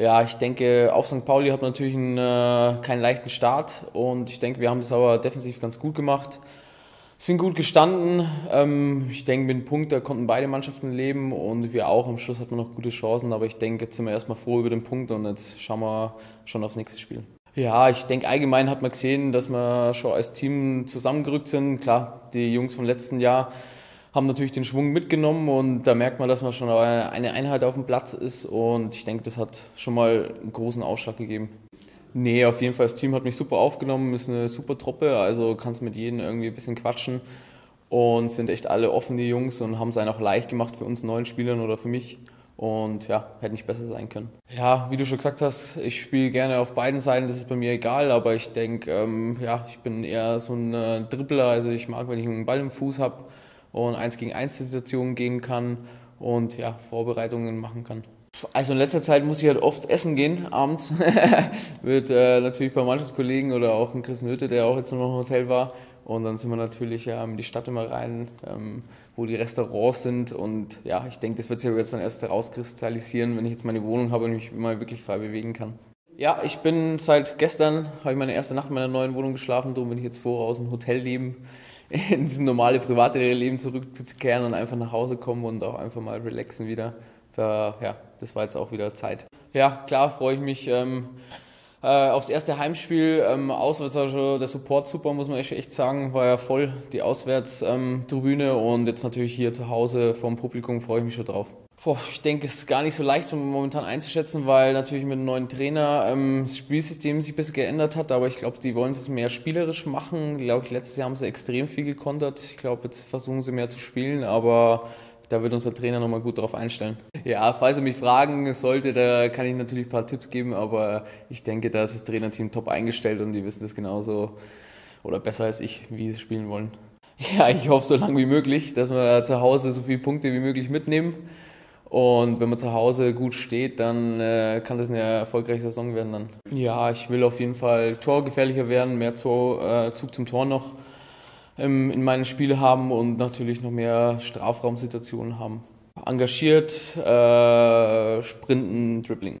Ja, ich denke, auf St. Pauli hat man natürlich einen, äh, keinen leichten Start und ich denke, wir haben das aber defensiv ganz gut gemacht. Sind gut gestanden. Ähm, ich denke, mit dem Punkt, da konnten beide Mannschaften leben und wir auch. Am Schluss hat man noch gute Chancen, aber ich denke, jetzt sind wir erstmal froh über den Punkt und jetzt schauen wir schon aufs nächste Spiel. Ja, ich denke, allgemein hat man gesehen, dass wir schon als Team zusammengerückt sind. Klar, die Jungs vom letzten Jahr haben natürlich den Schwung mitgenommen und da merkt man, dass man schon eine Einheit auf dem Platz ist und ich denke, das hat schon mal einen großen Ausschlag gegeben. Nee, auf jeden Fall, das Team hat mich super aufgenommen, ist eine super Truppe, also kannst mit jedem irgendwie ein bisschen quatschen und sind echt alle offen, die Jungs, und haben es einen auch leicht gemacht für uns neuen Spielern oder für mich. Und ja, hätte nicht besser sein können. Ja, wie du schon gesagt hast, ich spiele gerne auf beiden Seiten, das ist bei mir egal, aber ich denke, ähm, ja, ich bin eher so ein äh, Dribbler, also ich mag, wenn ich einen Ball im Fuß habe und eins gegen eins Situationen gehen kann und ja, Vorbereitungen machen kann. Also in letzter Zeit muss ich halt oft essen gehen, abends. Wird äh, natürlich bei manchen Kollegen oder auch in Chris Nöte, der auch jetzt noch im Hotel war. Und dann sind wir natürlich ja, in die Stadt immer rein, ähm, wo die Restaurants sind. Und ja, ich denke, das wird sich jetzt dann erst herauskristallisieren, wenn ich jetzt meine Wohnung habe und mich mal wirklich frei bewegen kann. Ja, ich bin seit gestern, habe ich meine erste Nacht in meiner neuen Wohnung geschlafen, darum bin ich jetzt vor, aus dem Hotelleben in dieses normale private Leben zurückzukehren und einfach nach Hause kommen und auch einfach mal relaxen wieder. Da, ja, das war jetzt auch wieder Zeit. Ja, klar freue ich mich ähm, äh, aufs erste Heimspiel. Ähm, auswärts war schon der Support super, muss man echt sagen. War ja voll die Auswärtstribüne ähm, und jetzt natürlich hier zu Hause vom Publikum freue ich mich schon drauf. Boah, ich denke, es ist gar nicht so leicht momentan einzuschätzen, weil natürlich mit dem neuen Trainer ähm, das Spielsystem sich ein bisschen geändert hat, aber ich glaube, die wollen es mehr spielerisch machen. Glaube ich, letztes Jahr haben sie extrem viel gekontert. Ich glaube, jetzt versuchen sie mehr zu spielen, aber da wird unser Trainer nochmal gut darauf einstellen. Ja, falls er mich fragen sollte, da kann ich natürlich ein paar Tipps geben, aber ich denke, da ist das Trainerteam top eingestellt und die wissen das genauso oder besser als ich, wie sie spielen wollen. Ja, ich hoffe so lange wie möglich, dass wir zu Hause so viele Punkte wie möglich mitnehmen. Und wenn man zu Hause gut steht, dann äh, kann das eine erfolgreiche Saison werden dann. Ja, ich will auf jeden Fall torgefährlicher werden, mehr Tor, äh, Zug zum Tor noch ähm, in meinen Spielen haben und natürlich noch mehr Strafraumsituationen haben. Engagiert, äh, Sprinten, Dribbling.